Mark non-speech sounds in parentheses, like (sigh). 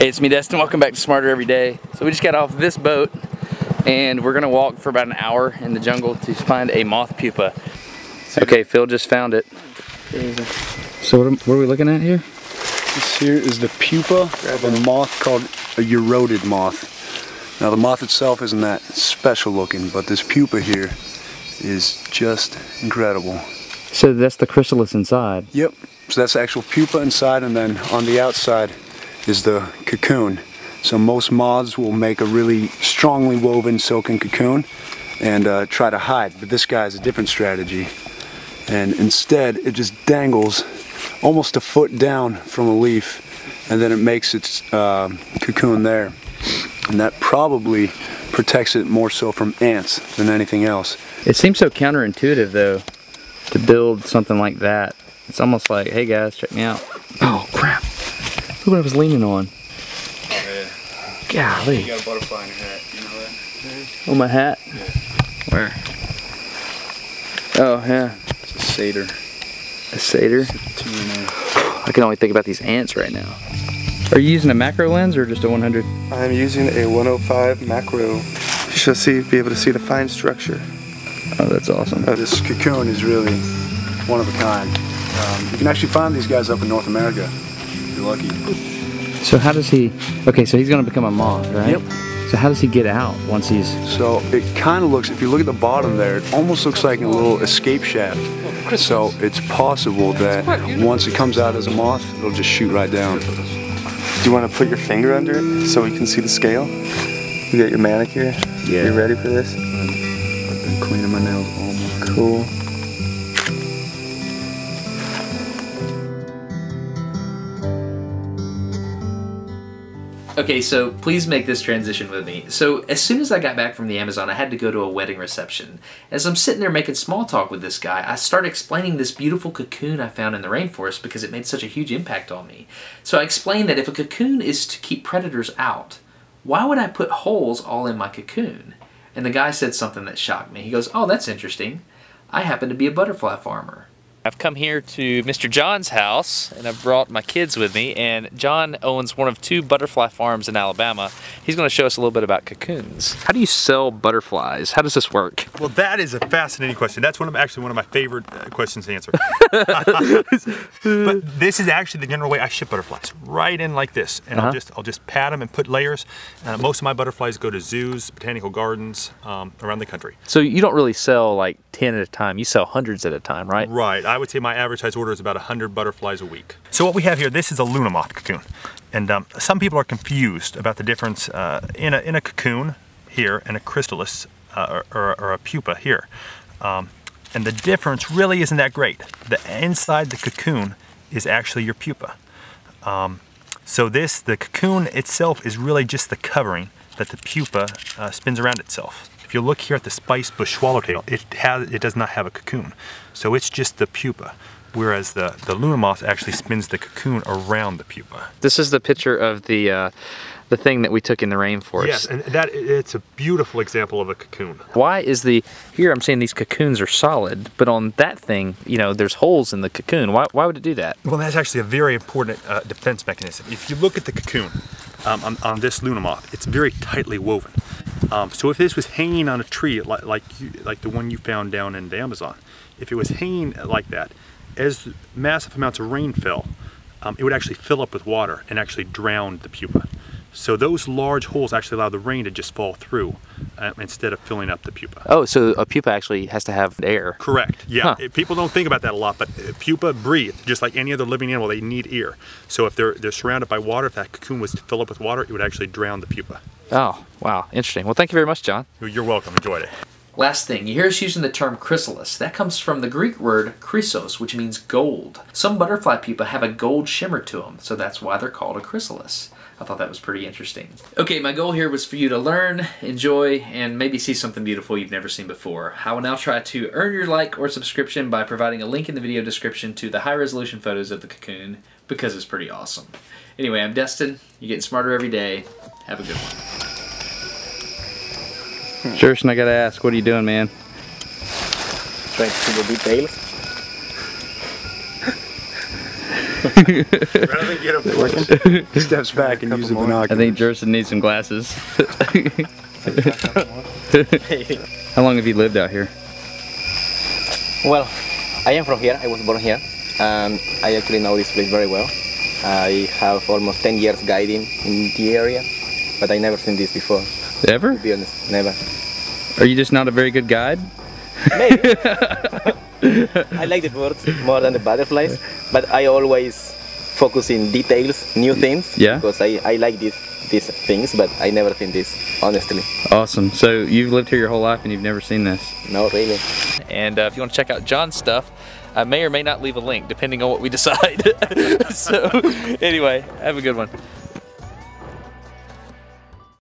Hey, it's me Destin. Welcome back to Smarter Every Day. So we just got off this boat and we're gonna walk for about an hour in the jungle to find a moth pupa. Okay, Phil just found it. So what are, what are we looking at here? This here is the pupa of a moth called a urodid moth. Now the moth itself isn't that special looking, but this pupa here is just incredible. So that's the chrysalis inside. Yep, so that's the actual pupa inside and then on the outside is the cocoon. So most moths will make a really strongly woven silken cocoon and uh, try to hide, but this guy has a different strategy. And instead, it just dangles almost a foot down from a leaf, and then it makes its uh, cocoon there. And that probably protects it more so from ants than anything else. It seems so counterintuitive though, to build something like that. It's almost like, hey guys, check me out. Oh crap, look what I was leaning on. Yeah. Golly. You got a butterfly in your hat, you know that? On my hat? Yeah. Where? Oh, yeah. It's a satyr. A satyr. Tuna. I can only think about these ants right now. Are you using a macro lens or just a 100? I'm using a 105 macro. You should see, be able to see the fine structure. Oh, that's awesome. This cocoon is really one of a kind. Um, you can actually find these guys up in North America. If you're lucky. So how does he, okay, so he's gonna become a moth, right? Yep. So how does he get out once he's, So it kind of looks, if you look at the bottom there, it almost looks like a little escape shaft. So it's possible that once it comes out as a moth, it'll just shoot right down. Do you want to put your finger under it so we can see the scale? You got your manicure? Yeah. You ready for this? I've been cleaning my nails all morning. Cool. Okay, so please make this transition with me. So, as soon as I got back from the Amazon, I had to go to a wedding reception. As I'm sitting there making small talk with this guy, I start explaining this beautiful cocoon I found in the rainforest because it made such a huge impact on me. So, I explained that if a cocoon is to keep predators out, why would I put holes all in my cocoon? And the guy said something that shocked me. He goes, Oh, that's interesting. I happen to be a butterfly farmer. I've come here to Mr. John's house and I've brought my kids with me and John owns one of two butterfly farms in Alabama. He's going to show us a little bit about cocoons. How do you sell butterflies? How does this work? Well, that is a fascinating question. That's one of actually one of my favorite uh, questions to answer. (laughs) but this is actually the general way I ship butterflies, right in like this, and Uh-huh. I'll just I'll just pat them and put layers. Uh, most of my butterflies go to zoos, botanical gardens um, around the country. So you don't really sell like 10 at a time. You sell hundreds at a time, right? Right. I would say my average size order is about 100 butterflies a week. So what we have here, this is a Luna moth cocoon. And um, some people are confused about the difference uh, in, a, in a cocoon here and a chrysalis uh, or, or, or a pupa here. Um, and the difference really isn't that great. The inside the cocoon is actually your pupa. Um, so this, the cocoon itself is really just the covering that the pupa uh, spins around itself. If you look here at the spice bush swallowtail, it has it does not have a cocoon. So it's just the pupa. Whereas the, the luna moth actually spins the cocoon around the pupa. This is the picture of the uh, the thing that we took in the rainforest. Yes, and that it's a beautiful example of a cocoon. Why is the here I'm saying these cocoons are solid, but on that thing, you know, there's holes in the cocoon. Why, why would it do that? Well, that's actually a very important uh, defense mechanism. If you look at the cocoon um, on, on this Luna moth, it's very tightly woven. Um, so if this was hanging on a tree like like, you, like the one you found down in the Amazon, if it was hanging like that, as massive amounts of rain fell, um, it would actually fill up with water and actually drown the pupa. So those large holes actually allow the rain to just fall through uh, instead of filling up the pupa. Oh, so a pupa actually has to have air. Correct. Yeah. Huh. People don't think about that a lot, but uh, pupa breathe just like any other living animal. They need air. So if they're they're surrounded by water, if that cocoon was to fill up with water, it would actually drown the pupa. Oh, wow, interesting. Well, thank you very much, John. You're welcome. Enjoyed it. Last thing, you hear us using the term chrysalis. That comes from the Greek word chrysos, which means gold. Some butterfly pupa have a gold shimmer to them, so that's why they're called a chrysalis. I thought that was pretty interesting. Okay, my goal here was for you to learn, enjoy, and maybe see something beautiful you've never seen before. I will now try to earn your like or subscription by providing a link in the video description to the high resolution photos of the cocoon because it's pretty awesome. Anyway, I'm Destin. You're getting smarter every day. Have a good one. Jerson, I gotta ask, what are you doing, man? Trying to see the details. (laughs) Rather than get up working. (laughs) Steps back and use a I binocular. I think Jerson needs some glasses. (laughs) How long have you lived out here? Well, I am from here. I was born here. and I actually know this place very well. I have almost 10 years guiding in the area, but I never seen this before. Ever? To be honest, never. Are you just not a very good guide? Maybe. (laughs) I like the birds more than the butterflies, but I always focus in details, new things. Yeah. Because I, I like these these things, but I never seen this, honestly. Awesome. So you've lived here your whole life and you've never seen this? No, really. And uh, if you want to check out John's stuff, I may or may not leave a link depending on what we (laughs) decide. (laughs) so, anyway, have a good one.